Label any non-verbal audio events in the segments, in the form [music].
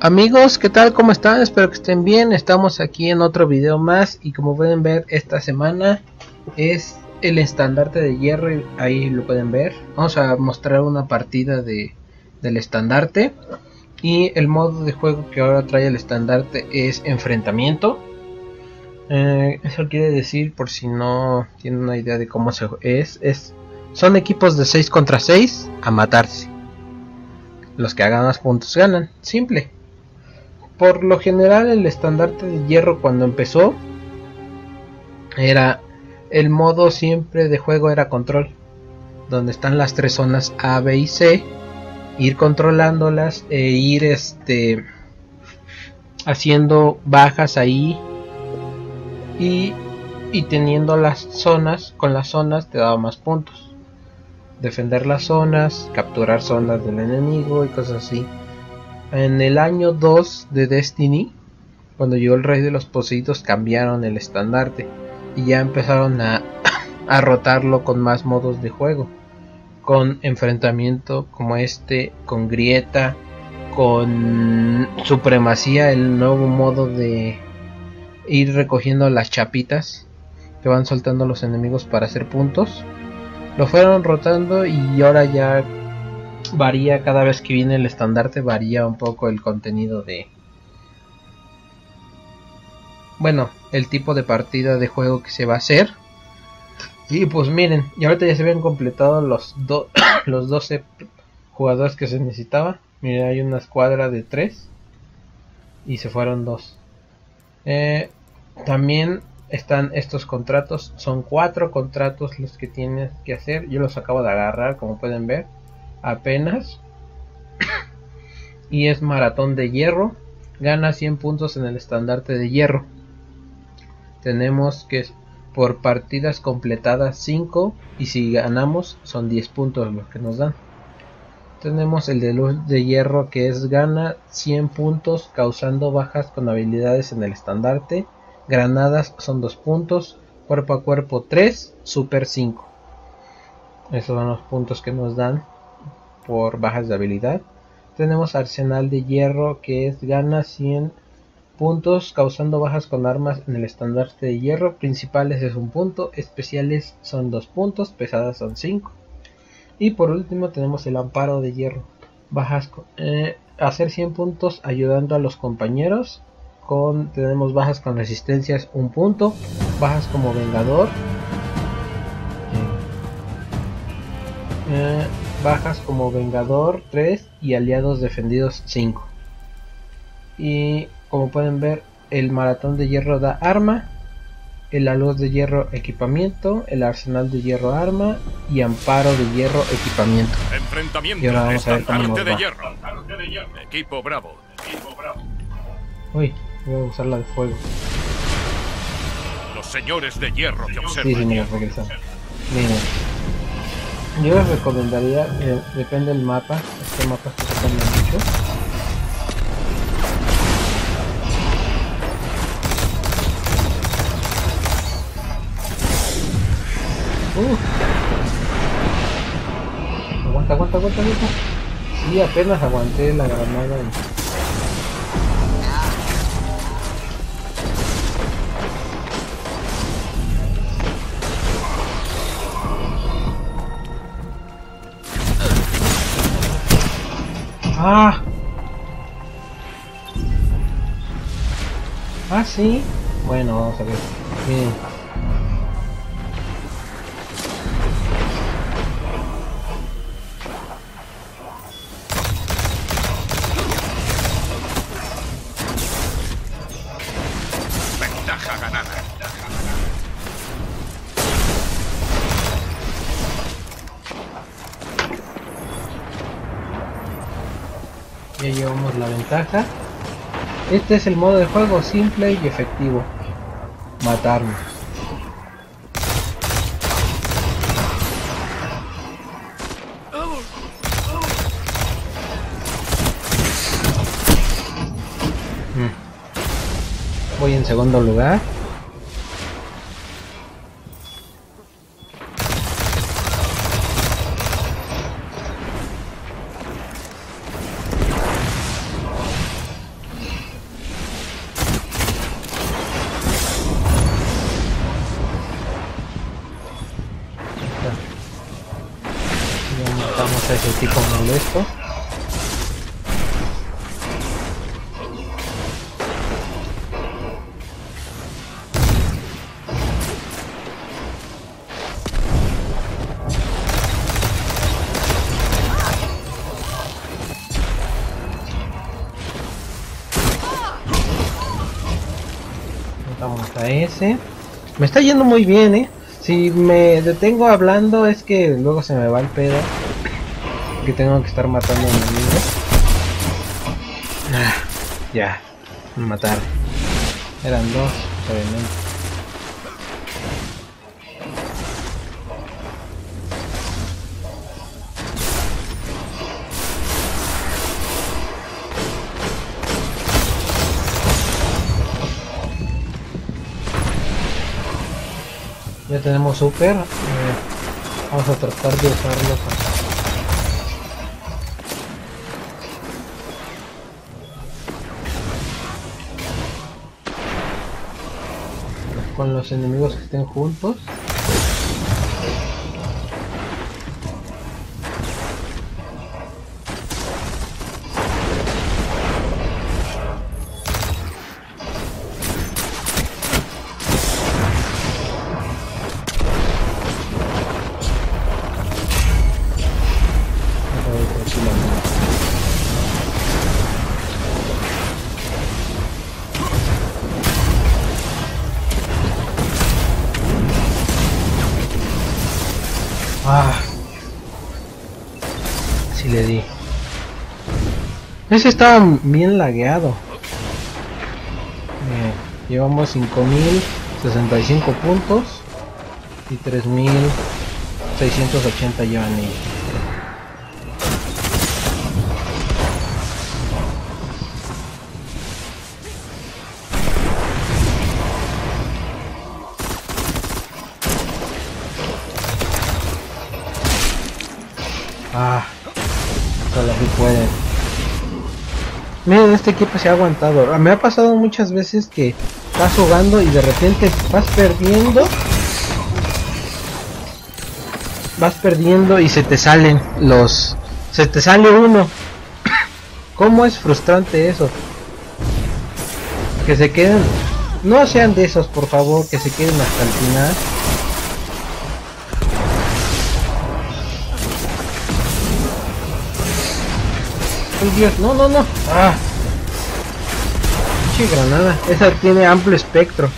Amigos, ¿qué tal? ¿Cómo están? Espero que estén bien. Estamos aquí en otro video más y como pueden ver esta semana es el estandarte de hierro ahí lo pueden ver. Vamos a mostrar una partida de, del estandarte y el modo de juego que ahora trae el estandarte es enfrentamiento. Eh, eso quiere decir, por si no tienen una idea de cómo se es, es son equipos de 6 contra 6 a matarse. Los que hagan más puntos ganan. Simple. Por lo general el estandarte de hierro cuando empezó era el modo siempre de juego era control. Donde están las tres zonas A, B y C. Ir controlándolas e ir este haciendo bajas ahí y, y teniendo las zonas, con las zonas te daba más puntos defender las zonas, capturar zonas del enemigo y cosas así. En el año 2 de Destiny, cuando llegó el rey de los poseídos, cambiaron el estandarte y ya empezaron a, [coughs] a rotarlo con más modos de juego. Con enfrentamiento como este, con grieta, con supremacía, el nuevo modo de ir recogiendo las chapitas que van soltando los enemigos para hacer puntos lo fueron rotando y ahora ya varía cada vez que viene el estandarte, varía un poco el contenido de... Bueno, el tipo de partida de juego que se va a hacer. Y pues miren, y ahorita ya se habían completado los, [coughs] los 12 jugadores que se necesitaba. Miren, hay una escuadra de 3 y se fueron 2. Eh, también están estos contratos. Son cuatro contratos los que tienes que hacer. Yo los acabo de agarrar, como pueden ver. Apenas. y es maratón de hierro. Gana 100 puntos en el estandarte de hierro. Tenemos que por partidas completadas 5. Y si ganamos son 10 puntos los que nos dan. Tenemos el de luz de hierro que es gana 100 puntos causando bajas con habilidades en el estandarte Granadas son 2 puntos. Cuerpo a cuerpo 3. Super 5. Esos son los puntos que nos dan por bajas de habilidad. Tenemos Arsenal de Hierro que es gana 100 puntos causando bajas con armas en el estandarte de hierro. Principales es un punto, especiales son 2 puntos, pesadas son 5. Y por último tenemos el amparo de hierro. Bajas eh, hacer 100 puntos ayudando a los compañeros tenemos bajas con resistencias un punto, bajas como vengador, eh, bajas como vengador 3 y aliados defendidos 5. Y como pueden ver, el maratón de hierro da arma, el luz de hierro equipamiento, el arsenal de hierro arma y amparo de hierro equipamiento. Enfrentamiento. Y ahora vamos a ver cómo de hierro. Equipo bravo. Equipo bravo. Uy, Voy a usar la de fuego. Los señores de hierro que observan. Sí, señor, regresamos. Miren. Yo les recomendaría, eh, depende del mapa, este mapa se cambia mucho. Uh. Aguanta, aguanta, aguanta, aguanta. Sí, apenas aguanté la granada. Ah. Ah, sí. Bueno, vamos a ver. Miren. Ventaja ganada. Llevamos la ventaja. Este es el modo de juego simple y efectivo. Matarnos mm. voy en segundo lugar tipo molesto. Vamos a ese. Me está yendo muy bien, eh. Si me detengo hablando es que luego se me va el pedo. Tengo que estar matando enemigos. Ah, ya. Matar. Eran dos, obviamente. Ya tenemos super. Eh, vamos a tratar de usarlos con los enemigos que estén juntos. Ese estaba bien lagueado. Eh, llevamos 5065 puntos y 3680 llevan ellos. Ah, solo pueden. Miren, este equipo se ha aguantado. Me ha pasado muchas veces que estás jugando y de repente vas perdiendo. Vas perdiendo y se te salen los... Se te sale uno. [coughs] ¿Cómo es frustrante eso? Que se queden... No sean de esos, por favor, que se queden hasta el final. Dios, no, no, no. Ah. granada. Esa tiene amplio espectro.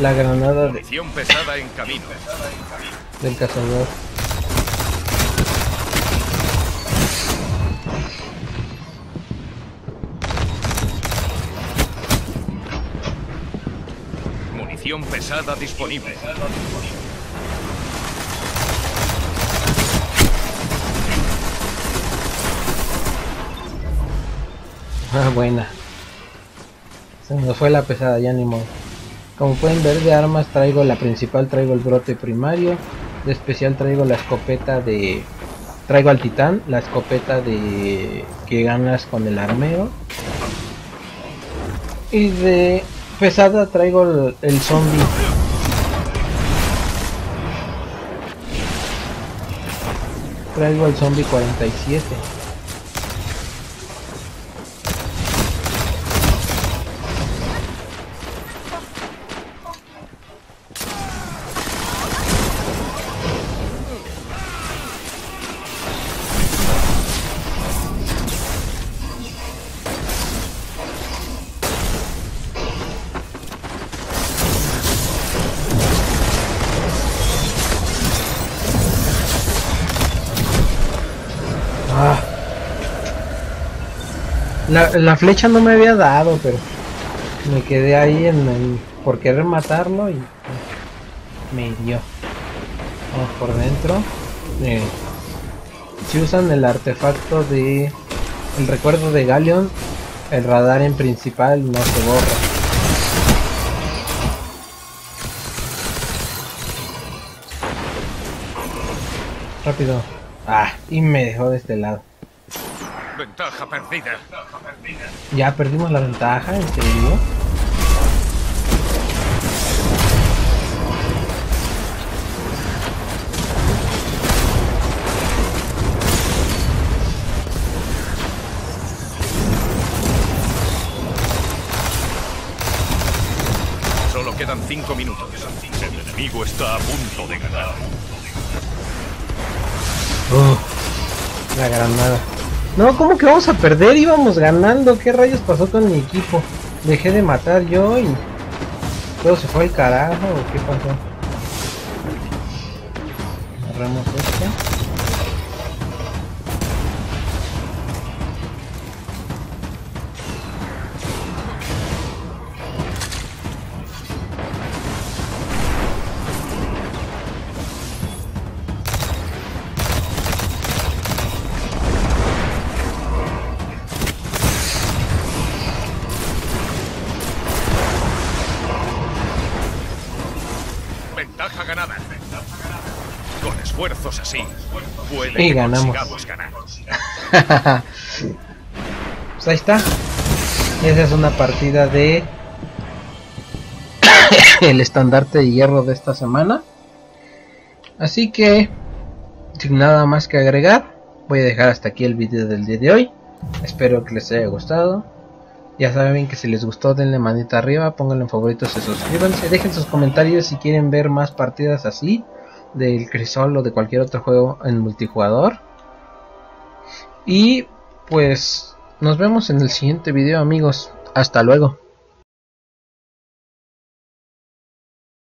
La granada de... pesada en camino. Del cazador. Munición pesada disponible. Ah, buena. Se nos fue la pesada, ya ni modo. Como pueden ver de armas traigo la principal, traigo el brote primario. De especial traigo la escopeta de... Traigo al titán, la escopeta de... que ganas con el armero. Y de pesada traigo el, el zombie. Traigo el zombie 47. La, flecha no me había dado, pero me quedé ahí en el, por querer matarlo y me dio. Vamos por dentro. Eh, si usan el artefacto de el recuerdo de Galeon, el radar en principal no se borra. Rápido. Ah, y me dejó de este lado. Ventaja perdida. Ya perdimos la ventaja, ¿en serio? Solo quedan cinco minutos. El enemigo está a punto de ganar. Oh, la granada. No, ¿cómo que vamos a perder? Íbamos ganando. ¿Qué rayos pasó con mi equipo? Dejé de matar yo y... ¿Todo se fue al carajo o qué pasó? Agarramos esto. Ganada. Con esfuerzos así, puede y ganamos. ganar. [laughs] pues ahí está. Esa es una partida de [coughs] el estandarte de hierro de esta semana. Así que, sin nada más que agregar, voy a dejar hasta aquí el vídeo del día de hoy. Espero que les haya gustado. Ya saben que si les gustó denle manita arriba, pónganlo en favoritos y suscríbanse. Dejen sus comentarios si quieren ver más partidas así del Crisol o de cualquier otro juego en multijugador. Y pues nos vemos en el siguiente video amigos. Hasta luego.